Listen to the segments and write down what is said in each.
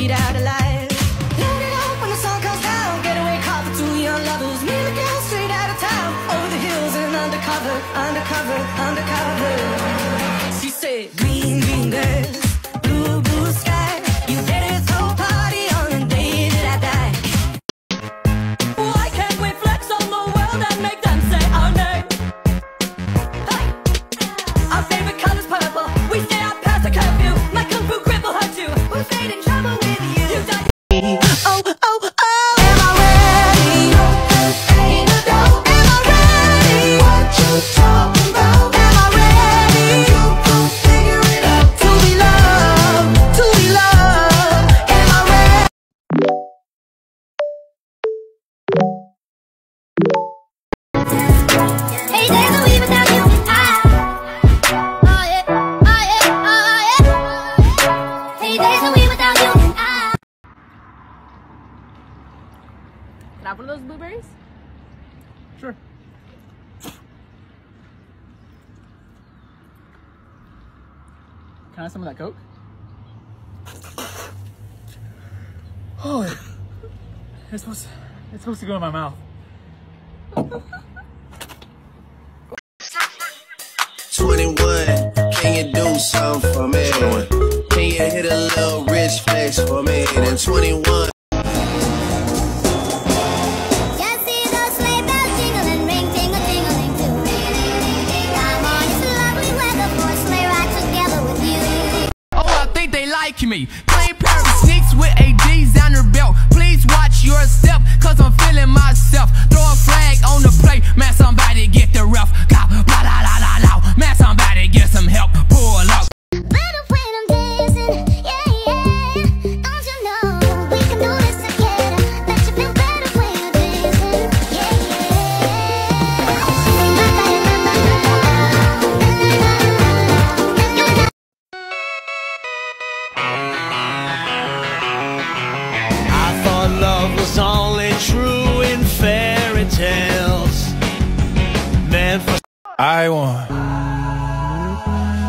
Get out alive. Light it up when the sun comes down. Getaway car for two young lovers. Me and the girl straight out of town. Over the hills and undercover, undercover, undercover. She said, Green, green girl. Oh, Can I have one of those blueberries? Sure. Can I have some of that Coke? Holy. It's supposed, it's supposed to go in my mouth. Twenty-one, can you do something for me? Can you hit a little rich flex for me? Then twenty-one. Me. Plain pair of sneaks with a designer belt. Please watch your step, cause I'm feeling myself. Was only true in fairy tales. Meant for I want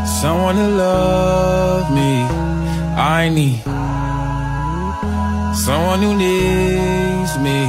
someone to love me. I need someone who needs me.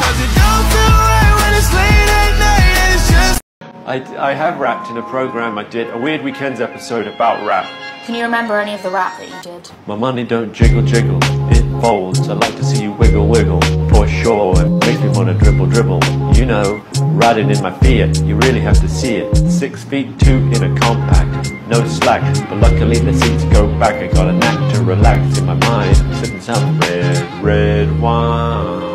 Cause it don't feel right when it's late at night and it's just I, I have rapped in a program I did, a Weird Weekends episode about rap. Can you remember any of the rap that you did? My money don't jiggle jiggle, it folds. I like to see you wiggle wiggle, for sure. It makes me wanna dribble dribble. You know, riding in my Fiat, you really have to see it. Six feet two in a compact, no slack. But luckily the seats go back. I got a knack to relax in my mind, sipping some red, red wine.